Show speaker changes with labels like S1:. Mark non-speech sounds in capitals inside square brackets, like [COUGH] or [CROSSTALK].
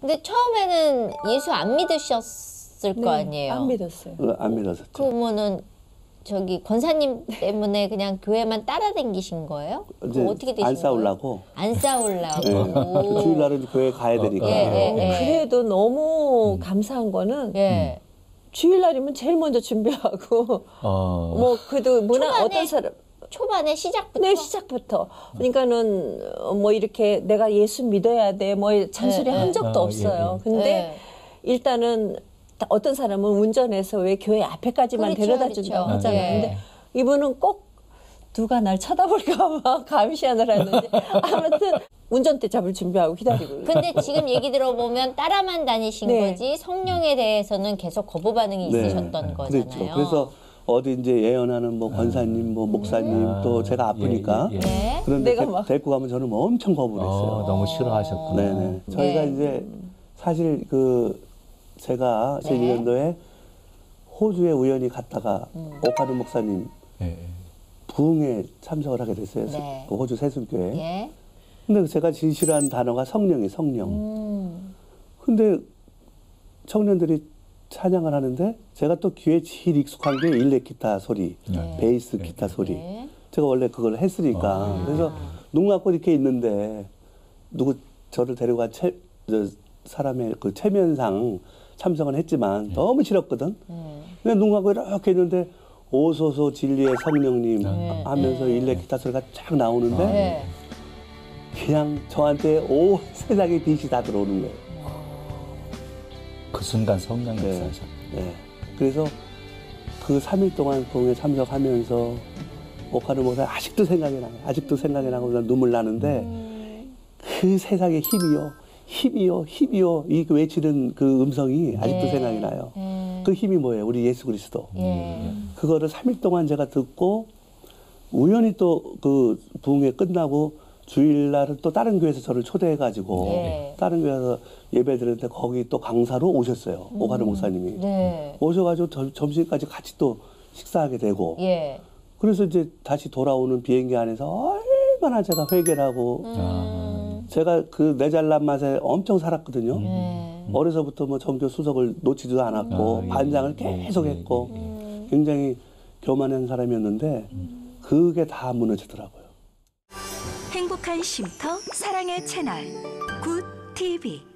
S1: 근데 처음에는 예수 안 믿으셨을 거 아니에요.
S2: 네, 안 믿었어요.
S3: 어, 안 믿었었죠.
S1: 그러면은 저기 권사님 때문에 그냥 교회만 따라다니신 거예요?
S3: 이제
S1: 그럼 어떻게 되신
S3: 안
S1: 거예요?
S3: 싸우려고.
S1: 안 싸우려고.
S3: 예. 그 [LAUGHS] 주일날은 교회 가야 되니까.
S1: 예, 예, 예.
S2: 그래도 너무 감사한 거는
S1: 예.
S2: 주일날이면 제일 먼저 준비하고
S4: 어.
S2: 뭐 그래도 문화
S1: 초반에
S2: 어떤 사람
S1: 초반에 시작부터
S2: 네 시작부터 그러니까는 어, 뭐 이렇게 내가 예수 믿어야 돼 뭐 잔소리
S1: 네,
S2: 한
S1: 네.
S2: 적도
S4: 아,
S2: 없어요.
S4: 예, 예.
S2: 근데
S1: 네.
S2: 일단은 다- 어떤 사람은 운전해서 왜 교회 앞에까지만
S1: 그렇죠,
S2: 데려다
S1: 그렇죠.
S2: 준다고 하잖아요.
S1: 예.
S2: 근데 이분은 꼭 누가 날 쳐다볼까 봐 [LAUGHS] 감시하느라 했는지 아무튼 운전대 잡을 준비하고 기다리고
S1: 근데 지금 얘기 들어보면 따라만 다니신
S2: 네.
S1: 거지 성령에 대해서는 계속 거부 반응이
S3: 네.
S1: 있으셨던
S3: 그렇죠.
S1: 거잖아요.
S3: 그래서 어디 이제 예언하는 뭐 권사님, 뭐 목사님
S4: 아,
S3: 또 제가 아프니까
S4: 예, 예, 예.
S1: 네.
S3: 그런데
S2: 내가
S3: 데-
S2: 막-
S3: 데리고 가면 저는 뭐 엄청 거부를 했어요.
S4: 어, 너무 싫어하셨구나.
S3: 네네. 저희가
S1: 네.
S3: 이제 사실 그 제가 제
S1: 네.
S3: 2년도에 호주에 우연히 갔다가
S1: 음.
S3: 오카르 목사님
S4: 예, 예.
S3: 부흥에 참석을 하게 됐어요.
S1: 네.
S3: 그 호주 세순교회.
S1: 예.
S3: 근데 제가 진실한 단어가 성령이 성령.
S1: 음.
S3: 근데 청년들이 찬양을 하는데 제가 또 귀에 제일 익숙한 게 일렉 기타 소리,
S4: 네.
S3: 베이스 기타 소리.
S1: 네.
S3: 제가 원래 그걸 했으니까
S4: 아.
S3: 그래서 눈 감고 이렇게 있는데 누구 저를 데려간 채, 저 사람의 그 체면상 참석은 했지만 너무 싫었거든.
S1: 음.
S3: 근데 눈 감고 이렇게 있는데 오소서 진리의 성령님
S1: 네.
S3: 하면서
S1: 네.
S3: 일렉 기타 소리가 쫙 나오는데
S1: 네.
S3: 그냥 저한테 온 [LAUGHS] 세상의 빛이 다 들어오는 거예요.
S4: 그 순간 성령
S3: 네. 네. 그래서 그 3일 동안 공에 참석하면서 오카르 목사 아직도 생각이 나요. 아직도 생각이 나고 난 눈물 나는데 그 세상의 힘이요. 힘이요. 힘이요. 이 외치는 그 음성이 아직도
S1: 네.
S3: 생각이 나요.
S1: 네.
S3: 그 힘이 뭐예요? 우리 예수 그리스도.
S1: 예.
S3: 그거를 3일 동안 제가 듣고 우연히 또 그 부흥회 끝나고 주일날은 또 다른 교회에서 저를 초대해가지고
S1: 네.
S3: 다른 교회에서 예배 드렸는데 거기 또 강사로 오셨어요. 오가르 목사님이.
S1: 네.
S3: 오셔가지고 점- 점심까지 같이 또 식사하게 되고
S1: 예.
S3: 그래서 이제 다시 돌아오는 비행기 안에서 얼마나 제가 회개를 하고
S1: 음.
S3: 제가 그내 잘난 맛에 엄청 살았거든요.
S1: 네.
S3: 어려서부터 뭐 전교 수석을 놓치지도 않았고
S4: 아, 예.
S3: 반장을
S4: 예,
S3: 계속
S4: 예,
S3: 했고
S1: 음.
S3: 굉장히 교만한 사람이었는데 그게 다 무너지더라고요.
S5: 행복한 쉼터 사랑의 채널 굿 TV